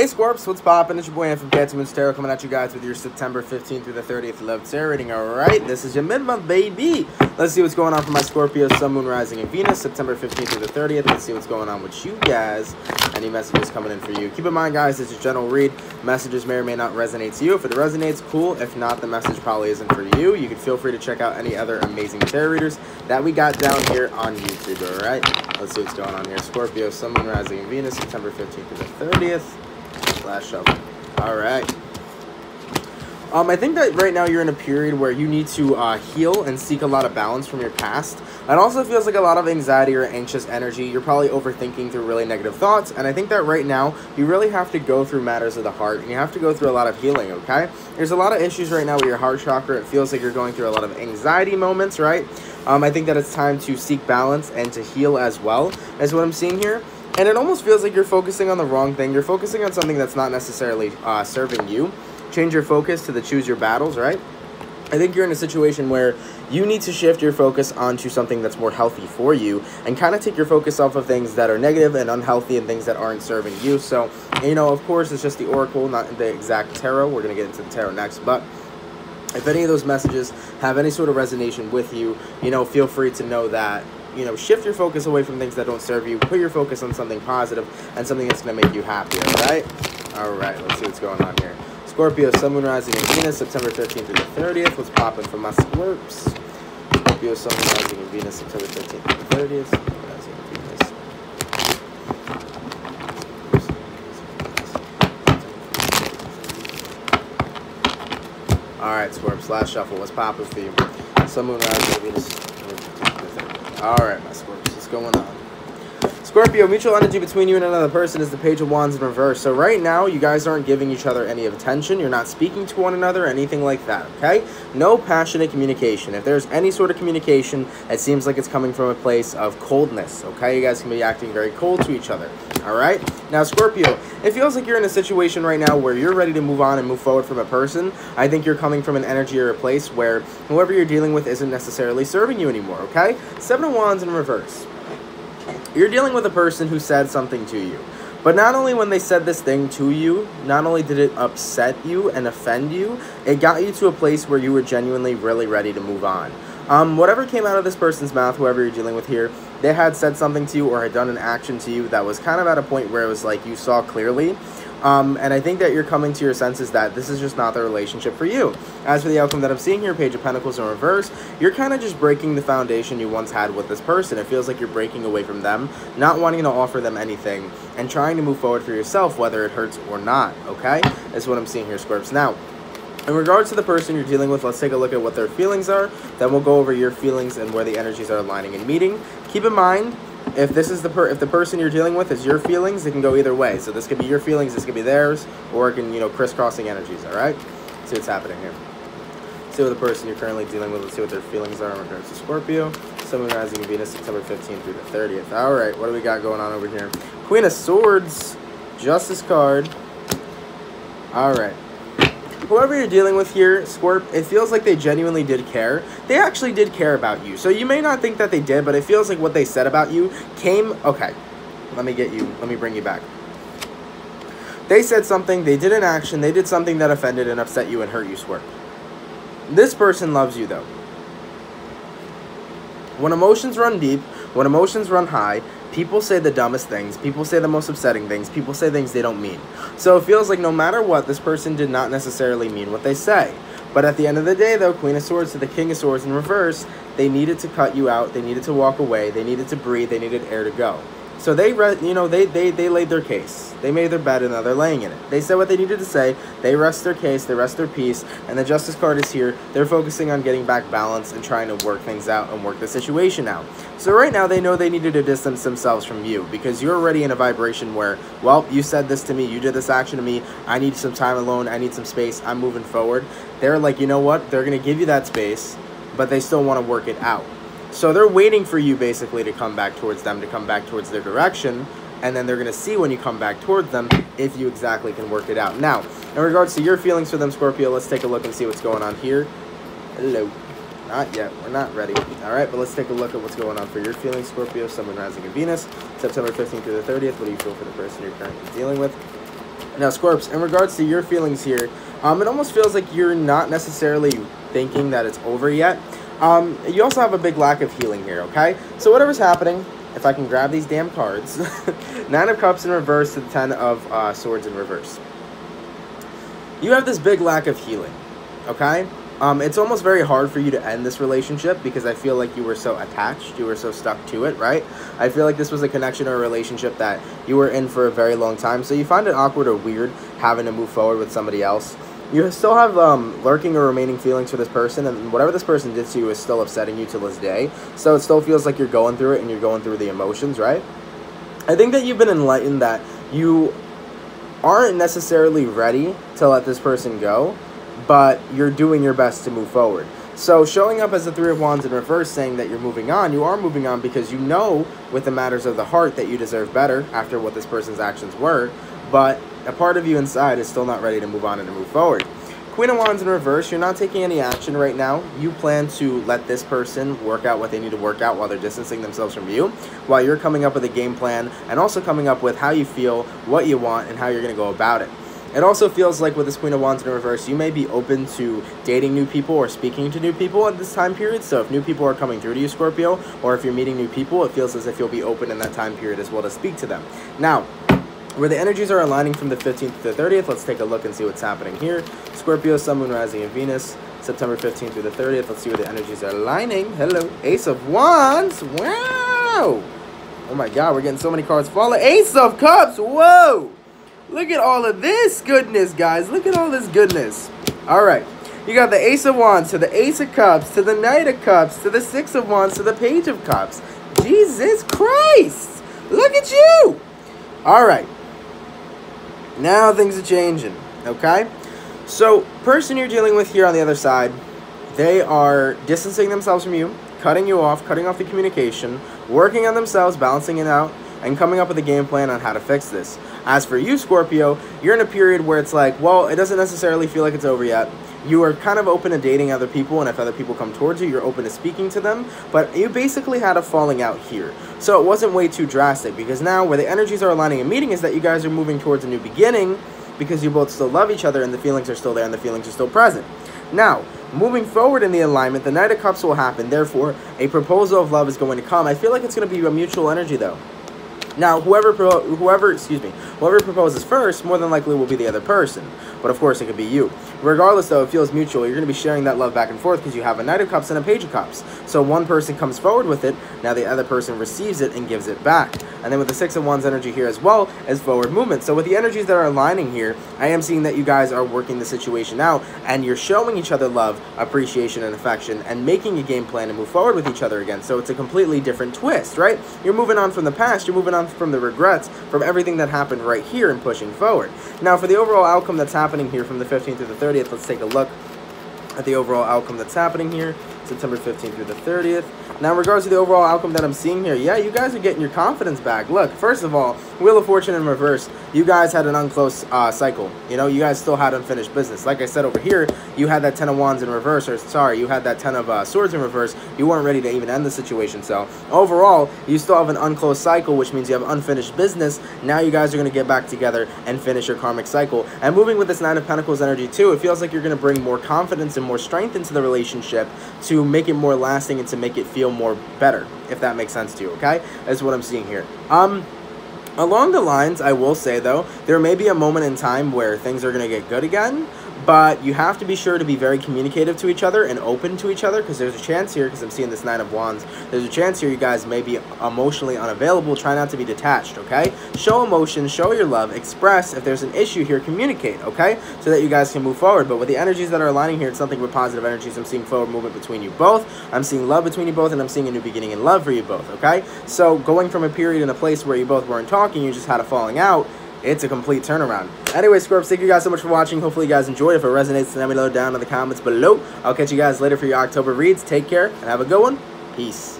Hey Scorps, what's poppin'? It's your boy from CancerMoons Tarot coming at you guys with your September 15th through the 30th Love Tarot reading. Alright, this is your mid-month, baby. Let's see what's going on for my Scorpio, Sun, Moon, Rising, and Venus, September 15th through the 30th. Let's see what's going on with you guys. Any messages coming in for you. Keep in mind, guys, this is a general read. Messages may or may not resonate to you. If it resonates, cool. If not, the message probably isn't for you. You can feel free to check out any other amazing tarot readers that we got down here on YouTube, alright? Let's see what's going on here. Scorpio, Sun, Moon, Rising, and Venus, September 15th through the 30th. Shuffle. All right. Um, I think that right now you're in a period where you need to uh, heal and seek a lot of balance from your past. It also feels like a lot of anxiety or anxious energy. You're probably overthinking through really negative thoughts. And I think that right now you really have to go through matters of the heart and you have to go through a lot of healing, okay? There's a lot of issues right now with your heart chakra. It feels like you're going through a lot of anxiety moments, right? Um, I think that it's time to seek balance and to heal as well, is what I'm seeing here. And it almost feels like you're focusing on the wrong thing. You're focusing on something that's not necessarily uh, serving you. Change your focus to the choose your battles, right? I think you're in a situation where you need to shift your focus onto something that's more healthy for you and kind of take your focus off of things that are negative and unhealthy and things that aren't serving you. So, you know, of course, it's just the oracle, not the exact tarot. We're going to get into the tarot next. But if any of those messages have any sort of resonation with you, you know, feel free to know that you know, shift your focus away from things that don't serve you. Put your focus on something positive and something that's going to make you happy, all right? All right, let's see what's going on here. Scorpio, Sun, Moon, Rising, and Venus, September 13th through the 30th. What's popping for my Scorps? Scorpio, Sun, Moon, Rising, and Venus, September 13th through the 30th. Sun, Moon, Rising, and Venus. All right, Scorps, last shuffle. What's popping for you? Sun, Moon, Rising, and Venus. All right, my Scorps, what's going on? Scorpio, mutual energy between you and another person is the Page of Wands in reverse. So right now, you guys aren't giving each other any attention. You're not speaking to one another, anything like that, okay? No passionate communication. If there's any sort of communication, it seems like it's coming from a place of coldness, okay? You guys can be acting very cold to each other, all right? Now, Scorpio, it feels like you're in a situation right now where you're ready to move on and move forward from a person. I think you're coming from an energy or a place where whoever you're dealing with isn't necessarily serving you anymore, okay? Seven of Wands in reverse you're dealing with a person who said something to you. But not only when they said this thing to you, not only did it upset you and offend you, it got you to a place where you were genuinely really ready to move on. Um, whatever came out of this person's mouth, whoever you're dealing with here, they had said something to you or had done an action to you that was kind of at a point where it was like you saw clearly um, and I think that you're coming to your senses that this is just not the relationship for you. As for the outcome that I'm seeing here, Page of Pentacles in reverse, you're kind of just breaking the foundation you once had with this person. It feels like you're breaking away from them, not wanting to offer them anything, and trying to move forward for yourself, whether it hurts or not, okay? That's what I'm seeing here, Scorps. Now, in regards to the person you're dealing with, let's take a look at what their feelings are. Then we'll go over your feelings and where the energies are aligning and meeting. Keep in mind, if this is the per if the person you're dealing with is your feelings, it can go either way. So this could be your feelings, this could be theirs, or it can, you know, crisscrossing energies, all right? See what's happening here. See what the person you're currently dealing with, let's see what their feelings are in regards to Scorpio. Sun, Moon, Rising, Venus, September 15th through the 30th. All right, what do we got going on over here? Queen of Swords, Justice card. All right whoever you're dealing with here, Scorp, it feels like they genuinely did care. They actually did care about you. So you may not think that they did, but it feels like what they said about you came... Okay, let me get you... Let me bring you back. They said something, they did an action, they did something that offended and upset you and hurt you, Scorp. This person loves you, though. When emotions run deep, when emotions run high, People say the dumbest things. People say the most upsetting things. People say things they don't mean. So it feels like no matter what, this person did not necessarily mean what they say. But at the end of the day, though, Queen of Swords to the King of Swords in reverse, they needed to cut you out. They needed to walk away. They needed to breathe. They needed air to go. So they, you know, they, they, they laid their case. They made their bed and now they're laying in it. They said what they needed to say. They rest their case. They rest their peace. And the Justice card is here. They're focusing on getting back balance and trying to work things out and work the situation out. So right now they know they needed to distance themselves from you because you're already in a vibration where, well, you said this to me. You did this action to me. I need some time alone. I need some space. I'm moving forward. They're like, you know what? They're going to give you that space, but they still want to work it out. So they're waiting for you basically to come back towards them, to come back towards their direction, and then they're going to see when you come back towards them if you exactly can work it out. Now, in regards to your feelings for them, Scorpio, let's take a look and see what's going on here. Hello. Not yet. We're not ready. All right, but let's take a look at what's going on for your feelings, Scorpio, Sun, Rising, and Venus. September 15th through the 30th. What do you feel for the person you're currently dealing with? Now, Scorps, in regards to your feelings here, um, it almost feels like you're not necessarily thinking that it's over yet. Um, you also have a big lack of healing here, okay? So whatever's happening, if I can grab these damn cards, Nine of Cups in reverse to the Ten of uh, Swords in reverse. You have this big lack of healing, okay? Um, it's almost very hard for you to end this relationship because I feel like you were so attached, you were so stuck to it, right? I feel like this was a connection or a relationship that you were in for a very long time, so you find it awkward or weird having to move forward with somebody else. You still have um, lurking or remaining feelings for this person, and whatever this person did to you is still upsetting you to this day. So it still feels like you're going through it and you're going through the emotions, right? I think that you've been enlightened that you aren't necessarily ready to let this person go but you're doing your best to move forward. So showing up as the Three of Wands in reverse saying that you're moving on, you are moving on because you know with the matters of the heart that you deserve better after what this person's actions were, but a part of you inside is still not ready to move on and to move forward. Queen of Wands in reverse, you're not taking any action right now. You plan to let this person work out what they need to work out while they're distancing themselves from you, while you're coming up with a game plan and also coming up with how you feel, what you want, and how you're going to go about it. It also feels like with this Queen of Wands in reverse, you may be open to dating new people or speaking to new people at this time period. So if new people are coming through to you, Scorpio, or if you're meeting new people, it feels as if you'll be open in that time period as well to speak to them. Now, where the energies are aligning from the 15th to the 30th, let's take a look and see what's happening here. Scorpio, Sun, Moon, Rising, and Venus, September 15th through the 30th. Let's see where the energies are aligning. Hello, Ace of Wands. Wow. Oh my God, we're getting so many cards falling. Ace of Cups. Whoa. Look at all of this goodness, guys. Look at all this goodness. All right. You got the Ace of Wands to the Ace of Cups to the Knight of Cups to the Six of Wands to the Page of Cups. Jesus Christ. Look at you. All right. Now things are changing, okay? So, person you're dealing with here on the other side, they are distancing themselves from you, cutting you off, cutting off the communication, working on themselves, balancing it out, and coming up with a game plan on how to fix this. As for you, Scorpio, you're in a period where it's like, well, it doesn't necessarily feel like it's over yet. You are kind of open to dating other people, and if other people come towards you, you're open to speaking to them. But you basically had a falling out here. So it wasn't way too drastic, because now where the energies are aligning and meeting is that you guys are moving towards a new beginning, because you both still love each other, and the feelings are still there, and the feelings are still present. Now, moving forward in the alignment, the Knight of Cups will happen. Therefore, a proposal of love is going to come. I feel like it's going to be a mutual energy, though. Now, whoever whoever excuse me, whoever proposes first, more than likely will be the other person. But of course, it could be you. Regardless, though, it feels mutual. You're going to be sharing that love back and forth because you have a Knight of Cups and a Page of Cups. So one person comes forward with it, now the other person receives it and gives it back. And then with the Six of Wands energy here as well as forward movement. So with the energies that are aligning here, I am seeing that you guys are working the situation out and you're showing each other love, appreciation, and affection and making a game plan to move forward with each other again. So it's a completely different twist, right? You're moving on from the past, you're moving on from the regrets, from everything that happened right here and pushing forward. Now, for the overall outcome that's happening here from the 15th through the 30th, let's take a look at the overall outcome that's happening here, September 15th through the 30th. Now, in regards to the overall outcome that I'm seeing here, yeah, you guys are getting your confidence back. Look, first of all, Wheel of Fortune in reverse, you guys had an unclosed uh, cycle. You know, you guys still had unfinished business. Like I said over here, you had that Ten of Wands in reverse, or sorry, you had that Ten of uh, Swords in reverse. You weren't ready to even end the situation. So, overall, you still have an unclosed cycle, which means you have unfinished business. Now you guys are going to get back together and finish your karmic cycle. And moving with this Nine of Pentacles energy, too, it feels like you're going to bring more confidence and more strength into the relationship to make it more lasting and to make it feel more better, if that makes sense to you, okay? That's what I'm seeing here. Um, along the lines, I will say, though, there may be a moment in time where things are going to get good again, but you have to be sure to be very communicative to each other and open to each other because there's a chance here because i'm seeing this nine of wands there's a chance here you guys may be emotionally unavailable try not to be detached okay? Show emotion show your love express if there's an issue here communicate okay? So that you guys can move forward. But with the energies that are aligning here it's something with positive energies. I'm seeing forward movement between you both. I'm seeing love between you both and i'm seeing a new beginning in love for you both okay? So going from a period in a place where you both weren't talking you just had a falling out it's a complete turnaround. Anyway, Scorps, thank you guys so much for watching. Hopefully you guys enjoyed. If it resonates, let me know down in the comments below. I'll catch you guys later for your October reads. Take care and have a good one. Peace.